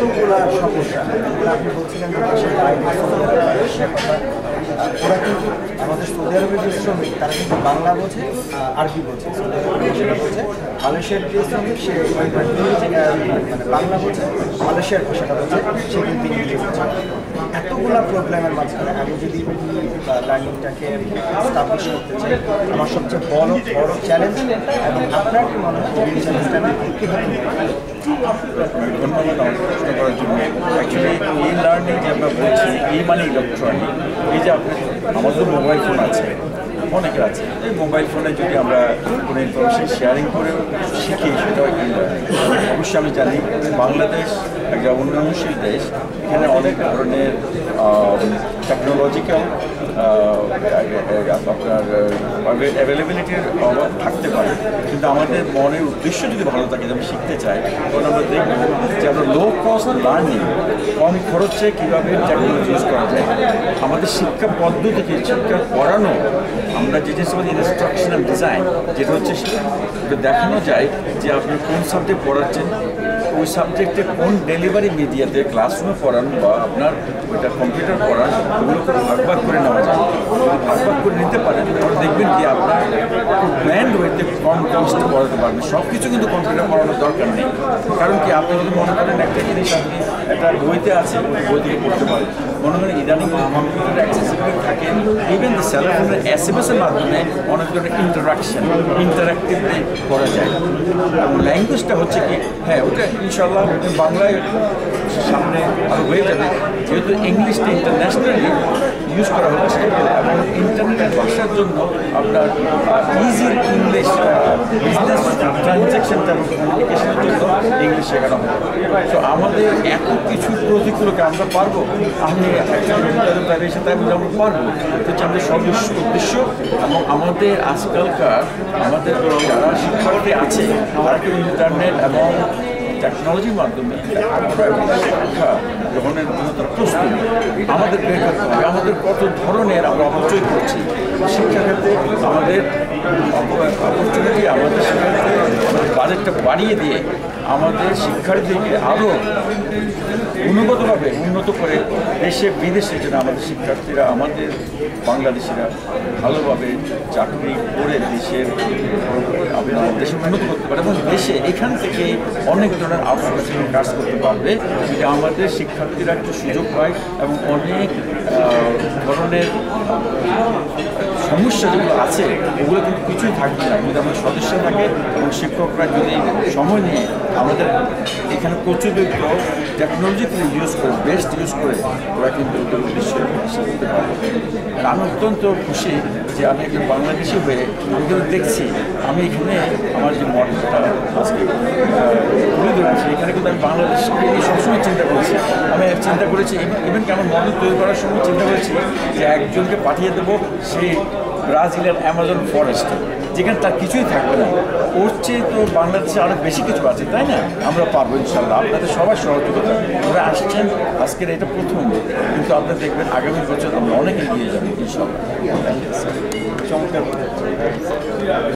এতগুলা সমস্যা? মানে আপনি বলছিলেন ওরা কিন্তু আমাদের সৌদি আরবের যে শ্রমিক, তারা কিন্তু বাংলা বোঝে আরবি বোঝে, সৌদি সেটা বোঝে। মালয়েশিয়ার যে শ্রমিক, সে মানে বাংলা বোঝে, মালয়েশিয়ার ভাষাটা বোঝে, সে কিন্তু ইংরেজি বোঝে। এতগুলা প্রবলেমের মাঝখানে আমি যদি লার্নিংটাকে স্টাবলিশ করতে চাই, আমার সবচেয়ে বড় বড় চ্যালেঞ্জ এবং আপনার কি মনে হয়, এই চ্যালেঞ্জটা আমি কীভাবে ধন্যবাদ করার জন্য অ্যাকচুয়ালি এই লার্নিং যে আমরা বলছি এই মানে ইলেকট্রনিক এই যে আপনি আমাদের মোবাইল ফোন আছে অনেকের আছে এই মোবাইল ফোনে যদি আমরা কোনো ইনফরমেশন শেয়ারিং করে শিখি, সেটাও একটা learning। অবশ্যই আমি জানি বাংলাদেশ একটা উন্নয়নশীল দেশ। এখানে অনেক ধরনের টেকনোলজিক্যাল আপনার অ্যাভেলেবিলিটির অভাব থাকতে পারে। কিন্তু আমাদের মনের উদ্দেশ্য যদি ভালো থাকে যে আমি শিখতে চাই তখন আমরা দেখব যে আমরা লো কস্ট লার্নিং কম খরচে কীভাবে টেকনোলজি ইউজ করা যায়। আমাদের শিক্ষা পদ্ধতিকে শিক্ষা পড়ানো, আমরা যে জিনিস বলি ইনস্ট্রাকশনাল ডিজাইন যেটা হচ্ছে সেটা দেখানো যায় যে আপনি কোন সাবজেক্ট পড়াচ্ছেন ওই সাবজেক্টে কোন ডেলিভারি মিডিয়াতে ক্লাসরুমে পড়ান বা আপনার ওইটা কম্পিউটার পড়ান ওগুলোকে ভাগ ভাগ করে নেওয়া যায়। ভাগ ভাগ করে নিতে পারেন তাহলে দেখবেন কি আপনার ব্র্যান্ড ওয়েতে কম কস্টে পড়াতে পারবেন। সব কিছু কিন্তু কম্পিউটার পড়ানোর দরকার নেই। কারণ কি, আপনি যদি মনে করেন একটা জিনিস আপনি একটা বইতে আছে, ওই বই থেকে পড়তে পারেন। মনে করেন ইদানিং কম্পিউটার অ্যাক্সেসিবিলিটি থাকে ইভেন দ্য সেলাফোনের এস এম এসের মাধ্যমে অনেক ধরনের ইন্টারাকশন ইন্টারাক্টিভলি করা যায়। ল্যাঙ্গুয়েজটা হচ্ছে কি হ্যাঁ ওটা ইনশাল্লাহ বাংলায় সামনে আরও হয়ে যাবে। যেহেতু ইংলিশটা ইন্টারন্যাশনালি ইউজ করা হচ্ছে, এবং ইন্টারনেট ভাষার জন্য আপনার ইজি ইংলিশ বিজনেস ট্রানজ্যাকশনটা এবং কমিউনিকেশনের জন্য ইংলিশ শেখানো হবে। তো আমাদের এত কিছু প্রতিকূলকে আমরা পারব, আমি তাদের সাথে আমি আমরা পারব হচ্ছে আমাদের সর্বোচ্চ উদ্দেশ্য এবং আমাদের আজকালকার, আমাদের যারা শিক্ষার্থী আছে, তারা কিন্তু ইন্টারনেট এবং টেকনোলজির মাধ্যমে শিক্ষা গ্রহণের জন্য তারা প্রস্তুত আমাদের বের আমাদের কত ধরনের আমরা অপচয় করছি, শিক্ষাক্ষেত্রে আমাদের অপরচুনিটি আমাদের আমাদের বাজেটটা বাড়িয়ে দিয়ে আমাদের শিক্ষার্থীদেরকে আরও গুণগতভাবে উন্নত করে দেশে, বিদেশে যেন আমাদের শিক্ষার্থীরা, আমাদের বাংলাদেশিরা ভালোভাবে চাকরি করে দেশের আপনার দেশে উন্নত করতে পারে এবং দেশে এখান থেকে অনেক ধরনের আউটসোর্সিং কাজ করতে পারবে যে আমাদের শিক্ষার্থীরা একটু সুযোগ পায় এবং অনেক ধরনের সমস্যা যেগুলো আছে ওগুলো কিন্তু কিছুই থাকবে না। যদি আমাদের সদস্য থাকে এবং শিক্ষকরা যদি সময় নিয়ে আমাদের এখানে প্রচুর টেকনোলজি কিন্তু ইউজ করে বেস্ট ইউজ করে, ওরা কিন্তু পারবে। আর আমি অত্যন্ত খুশি যে আমি একজন বাংলাদেশি হয়ে আমি দেখছি, আমি এখানে আমার যে মডেলটা আজকে আহ, তুলে ধরেছি এখানে কিন্তু আমি বাংলাদেশকে নিয়ে সবসময় চিন্তা করেছি আমি চিন্তা করেছি ইভেন কি আমার মডেল তৈরি করার সময় চিন্তা করেছি যে একজনকে পাঠিয়ে দেবো, সে ব্রাজিলের অ্যামাজন ফরেস্টে যেখানে তার কিছুই থাকবে না। ওর চেয়ে তো বাংলাদেশে আরও বেশি কিছু আছে, তাই না? আমরা পারব ইনশাল্লাহ। আপনাদের সবার সহযোগিতা। ওরা আসছেন, আজকের এটা প্রথম, কিন্তু আপনারা দেখবেন আগামী বছর আমরা অনেক এগিয়ে যাব ইনশাল্লাহ। চমৎকার।